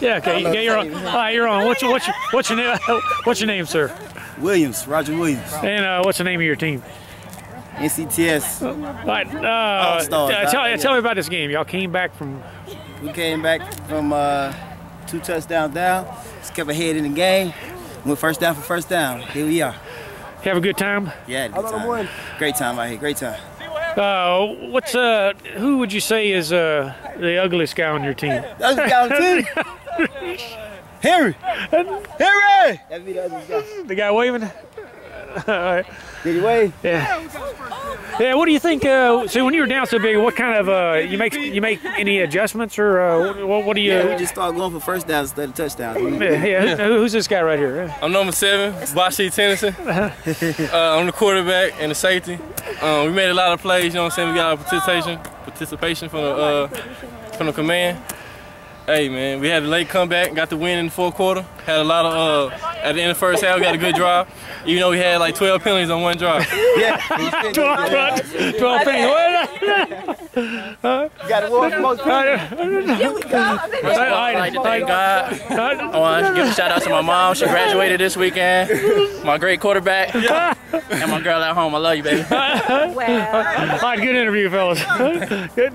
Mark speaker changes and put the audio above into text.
Speaker 1: Yeah, okay. Yeah, you're on. All right, you're on. What's your what's your what's your name? What's your name, sir?
Speaker 2: Williams, Roger Williams,
Speaker 1: And uh, what's the name of your team?
Speaker 2: NCTS.
Speaker 1: All right. Uh,
Speaker 2: All-Stars,
Speaker 1: uh, tell,
Speaker 2: right?
Speaker 1: tell me about this game. Y'all came back from.
Speaker 2: We came back from uh, two touchdowns down. Just kept ahead in the game. Went first down for first down. Here we are.
Speaker 1: Have a good time.
Speaker 2: Yeah, good time. Great time out here. Great time.
Speaker 1: Uh, what's uh, who would you say is uh the ugliest guy on your team?
Speaker 2: That's the guy too. Henry. Henry. That'd be the other guy.
Speaker 1: The guy waving. All right.
Speaker 2: Did he wave?
Speaker 1: Yeah. Yeah. What do you think? Uh, so when you were down so big, what kind of uh, you make you make any adjustments or uh, what, what do you?
Speaker 2: Yeah, we just started going for first downs instead of touchdowns. We-
Speaker 1: yeah, yeah, who- who's this guy right here?
Speaker 3: I'm number seven, Bashi Tennyson. uh, I'm the quarterback and the safety. Um, we made a lot of plays, you know what I'm saying? We got participation, participation from the uh, from the command. Hey man, we had a late comeback, got the win in the fourth quarter. Had a lot of uh, at the end of the first half, we got a good drive. Even though we had like 12 penalties on one drive.
Speaker 2: yeah.
Speaker 1: Twelve, twelve pennies. What?
Speaker 2: Got to walk most
Speaker 1: All right,
Speaker 4: I'd like to thank God. I want to give a shout out to my mom. She graduated this weekend. My great quarterback. And my girl at home. I love you, baby.
Speaker 1: All right, good interview, fellas. Good.